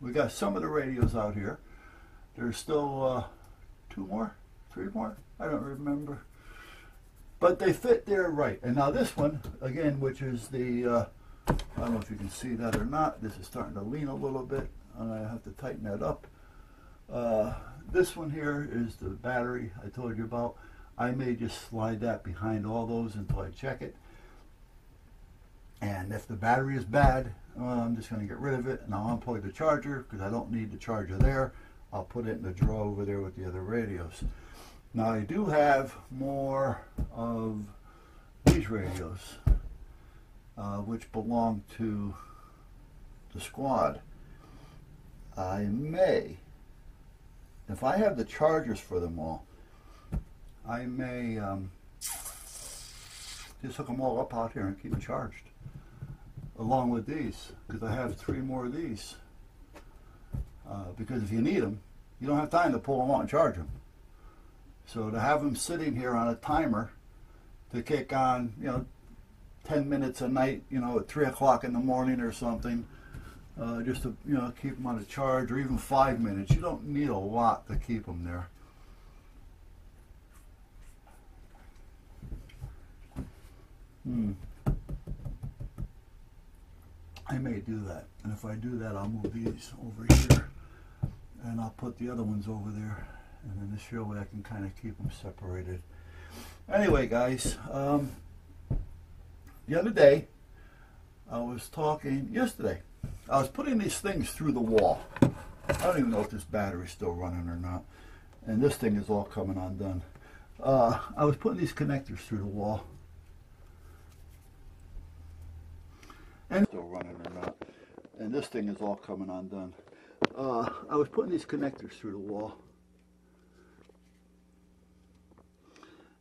we got some of the radios out here. There's still uh, two more, three more. I don't remember, but they fit there right. And now this one again, which is the uh, I don't know if you can see that or not. This is starting to lean a little bit, and I have to tighten that up. Uh, this one here is the battery I told you about. I may just slide that behind all those until I check it. And if the battery is bad, well, I'm just going to get rid of it and I'll unplug the charger because I don't need the charger there. I'll put it in the drawer over there with the other radios. Now I do have more of these radios, uh, which belong to the squad. I may, if I have the chargers for them all, I may um, just hook them all up out here and keep them charged along with these because I have three more of these. Uh, because if you need them, you don't have time to pull them out and charge them. So to have them sitting here on a timer to kick on, you know, 10 minutes a night, you know, at 3 o'clock in the morning or something, uh, just to, you know, keep them on a charge or even five minutes. You don't need a lot to keep them there. Hmm. I may do that. And if I do that, I'll move these over here. And I'll put the other ones over there. And then this way I can kind of keep them separated. Anyway, guys, um, the other day, I was talking, yesterday, I was putting these things through the wall. I don't even know if this battery's still running or not. And this thing is all coming undone. Uh, I was putting these connectors through the wall. And still running or not. And this thing is all coming undone. Uh, I was putting these connectors through the wall.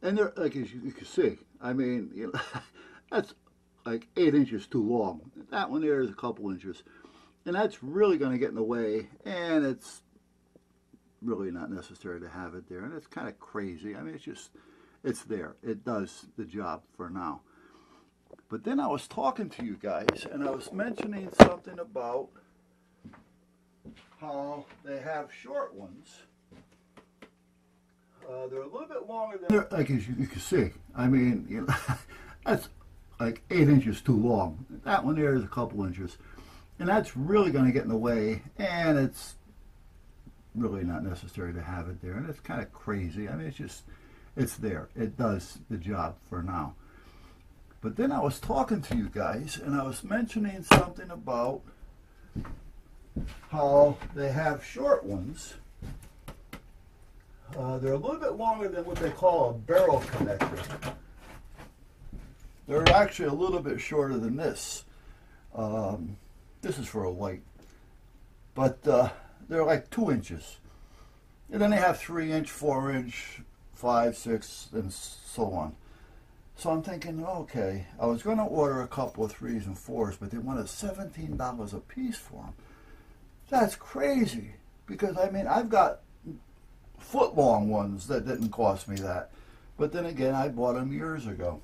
And they're, like as you, you can see, I mean, you know, that's like eight inches too long. That one there is a couple inches. And that's really going to get in the way, and it's really not necessary to have it there. And it's kind of crazy. I mean, it's just, it's there. It does the job for now. But then I was talking to you guys and I was mentioning something about how they have short ones. Uh, they're a little bit longer than. They're, like as you, you, can see, I mean, you know, that's like eight inches too long. That one there is a couple inches. And that's really going to get in the way, and it's really not necessary to have it there. And it's kind of crazy. I mean, it's just, it's there. It does the job for now. But then I was talking to you guys and I was mentioning something about how they have short ones. Uh, they're a little bit longer than what they call a barrel connector. They're actually a little bit shorter than this. Um, this is for a light. But uh, they're like two inches. And then they have three inch, four inch, five, six, and so on. So I'm thinking, okay, I was going to order a couple of threes and fours, but they wanted $17 a piece for them. That's crazy because I mean, I've got foot long ones that didn't cost me that. But then again, I bought them years ago.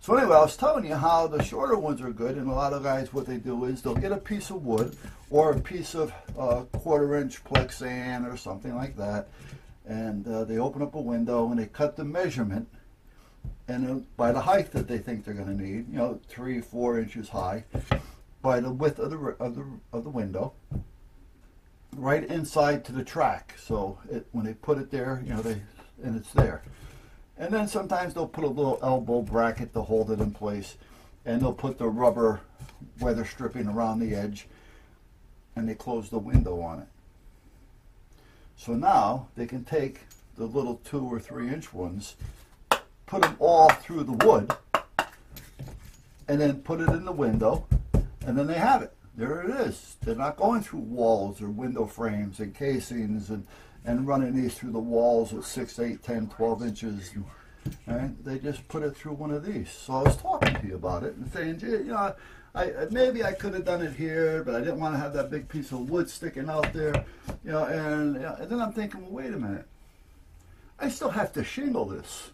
So anyway, I was telling you how the shorter ones are good, and a lot of guys, what they do is they'll get a piece of wood or a piece of uh, quarter inch Plexan or something like that, and uh, they open up a window and they cut the measurement and uh, by the height that they think they're going to need, you know, three, four inches high, by the width of the of the of the window, right inside to the track. So it, when they put it there, you know, they and it's there. And then sometimes they'll put a little elbow bracket to hold it in place, and they'll put the rubber weather stripping around the edge, and they close the window on it. So now they can take the little two or three inch ones put them all through the wood, and then put it in the window, and then they have it. There it is. They're not going through walls or window frames and casings and, and running these through the walls at 6, 8, 10, 12 inches. Right? They just put it through one of these. So I was talking to you about it and saying, you know, I, maybe I could have done it here, but I didn't want to have that big piece of wood sticking out there. You know, and, and then I'm thinking, well, wait a minute. I still have to shingle this.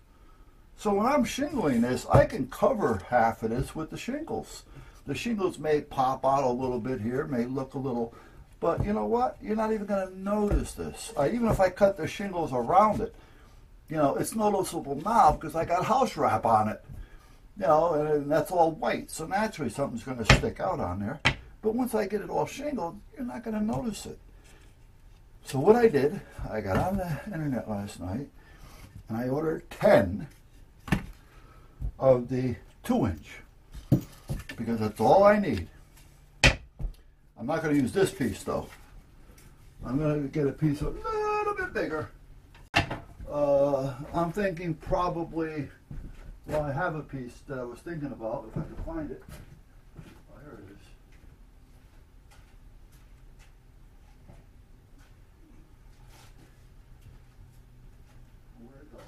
So when I'm shingling this, I can cover half of this with the shingles. The shingles may pop out a little bit here, may look a little But you know what? You're not even going to notice this. Uh, even if I cut the shingles around it, you know, it's noticeable now because I got house wrap on it. You know, and, and that's all white. So naturally something's going to stick out on there. But once I get it all shingled, you're not going to notice it. So what I did, I got on the internet last night and I ordered 10 of the 2 inch because that's all I need. I'm not going to use this piece though. I'm going to get a piece a little bit bigger. Uh, I'm thinking probably, well, I have a piece that I was thinking about if I can find it. Oh, here it is. Where'd it go?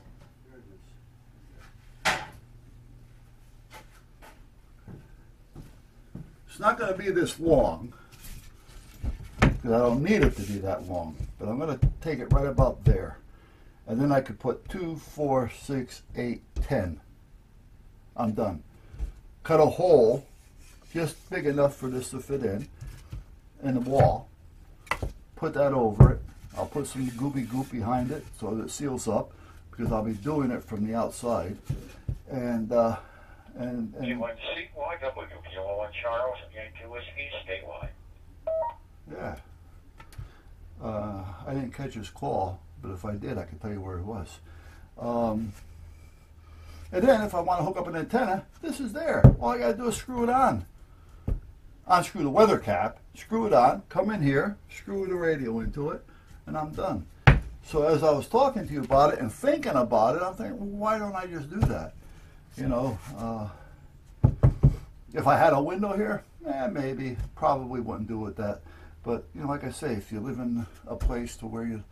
There it is. It's not going to be this long because I don't need it to be that long. But I'm going to take it right about there. And then I could put two, four, six, eight, ten. I'm done. Cut a hole just big enough for this to fit in in the wall. Put that over it. I'll put some goopy goop behind it so that it seals up because I'll be doing it from the outside. And uh, and, and G1CYW, Kilo 1 Charles, Yankee Whiskey, statewide. Yeah. Uh, I didn't catch his call, but if I did, I could tell you where it was. Um, and then if I want to hook up an antenna, this is there. All I got to do is screw it on. Unscrew the weather cap, screw it on, come in here, screw the radio into it, and I'm done. So as I was talking to you about it and thinking about it, I'm thinking, well, why don't I just do that? You know, uh, if I had a window here, eh, maybe, probably wouldn't do it that. But you know, like I say, if you live in a place to where you,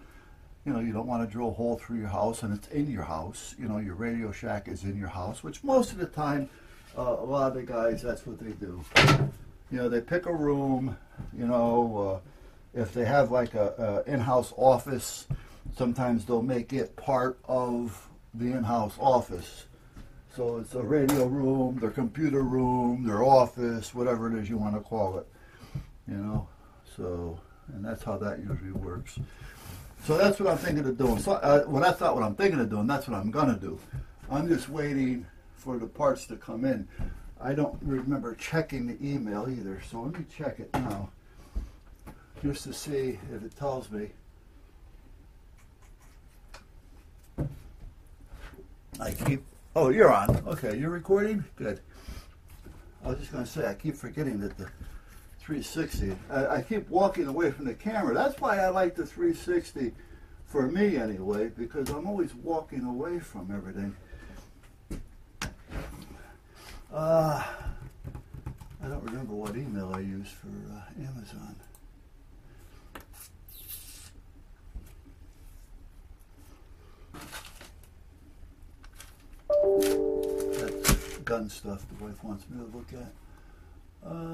you know, you don't want to drill a hole through your house and it's in your house, you know, your Radio Shack is in your house, which most of the time, uh, a lot of the guys, that's what they do. You know, they pick a room. You know, uh, if they have like a, a in-house office, sometimes they'll make it part of the in-house office. So it's a radio room, their computer room, their office, whatever it is you want to call it. You know, so and that's how that usually works. So that's what I'm thinking of doing. So, uh, well, that's not what I'm thinking of doing. That's what I'm gonna do. I'm just waiting for the parts to come in. I don't remember checking the email either, so let me check it now, just to see if it tells me. I keep. Oh, you're on. Okay, you're recording. Good. I was just going to say I keep forgetting that the 360. I, I keep walking away from the camera. That's why I like the 360, for me anyway, because I'm always walking away from everything. Uh, I don't remember what email I used for uh, Amazon. Gun stuff the wife wants me to look at. Uh,